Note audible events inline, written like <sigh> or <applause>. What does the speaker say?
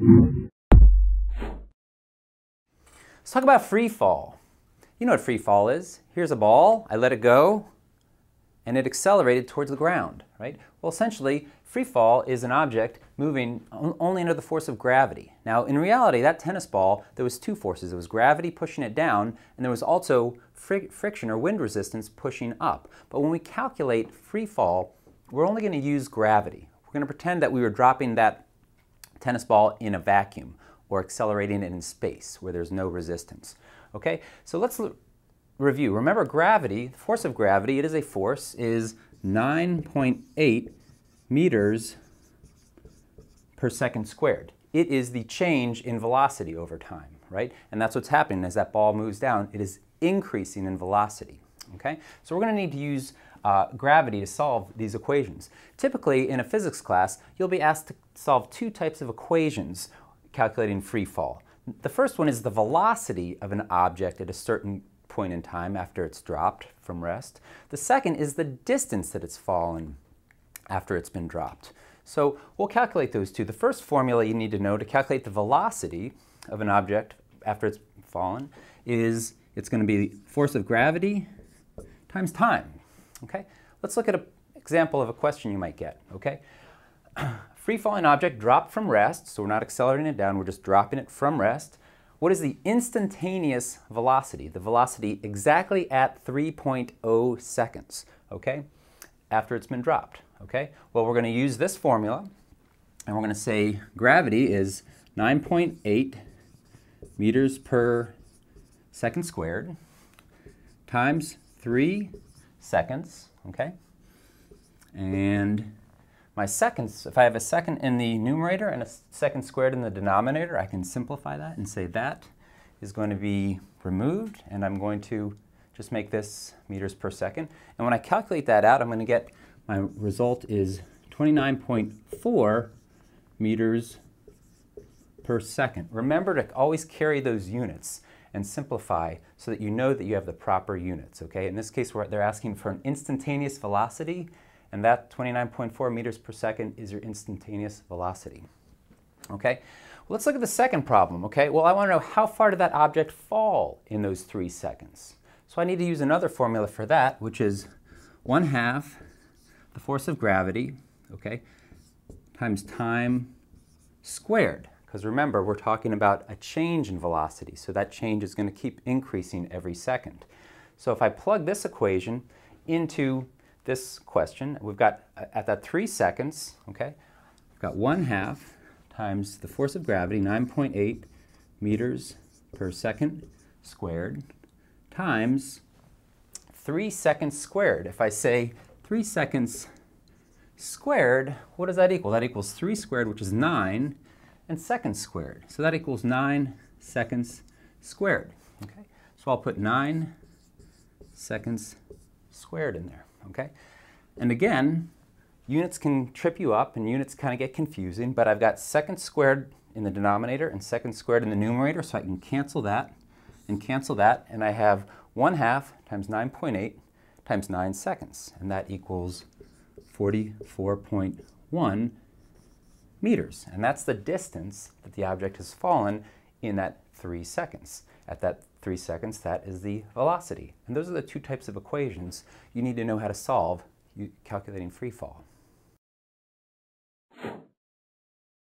Let's talk about free fall. You know what free fall is. Here's a ball, I let it go, and it accelerated towards the ground, right? Well, essentially, free fall is an object moving only under the force of gravity. Now, in reality, that tennis ball, there was two forces. There was gravity pushing it down, and there was also fri friction or wind resistance pushing up. But when we calculate free fall, we're only going to use gravity. We're going to pretend that we were dropping that tennis ball in a vacuum or accelerating it in space where there's no resistance. Okay, so let's review. Remember gravity, the force of gravity, it is a force, is 9.8 meters per second squared. It is the change in velocity over time, right? And that's what's happening as that ball moves down. It is increasing in velocity, okay? So we're going to need to use uh, gravity to solve these equations. Typically, in a physics class, you'll be asked to solve two types of equations calculating free fall. The first one is the velocity of an object at a certain point in time after it's dropped from rest. The second is the distance that it's fallen after it's been dropped. So we'll calculate those two. The first formula you need to know to calculate the velocity of an object after it's fallen is it's going to be the force of gravity times time. Okay? Let's look at an example of a question you might get. Okay? <clears throat> Free falling object dropped from rest, so we're not accelerating it down, we're just dropping it from rest. What is the instantaneous velocity? The velocity exactly at 3.0 seconds, okay, after it's been dropped, okay? Well, we're going to use this formula, and we're going to say gravity is 9.8 meters per second squared times 3 seconds, okay? And my seconds, if I have a second in the numerator and a second squared in the denominator, I can simplify that and say that is going to be removed, and I'm going to just make this meters per second. And when I calculate that out, I'm going to get, my result is 29.4 meters per second. Remember to always carry those units and simplify so that you know that you have the proper units, okay? In this case, they're asking for an instantaneous velocity, and that 29.4 meters per second is your instantaneous velocity. Okay, well, let's look at the second problem. Okay, well, I want to know how far did that object fall in those three seconds? So I need to use another formula for that, which is 1 half the force of gravity, okay, times time squared. Because remember, we're talking about a change in velocity, so that change is going to keep increasing every second. So if I plug this equation into this question. We've got, uh, at that three seconds, okay, we've got one half times the force of gravity, 9.8 meters per second squared, times three seconds squared. If I say three seconds squared, what does that equal? That equals three squared, which is nine, and seconds squared. So that equals nine seconds squared, okay? So I'll put nine seconds squared in there okay? And again, units can trip you up and units kind of get confusing, but I've got seconds squared in the denominator and seconds squared in the numerator, so I can cancel that and cancel that, and I have 1 half times 9.8 times 9 seconds, and that equals 44.1 meters. And that's the distance that the object has fallen in that 3 seconds. At that three seconds, that is the velocity. And those are the two types of equations you need to know how to solve calculating free fall.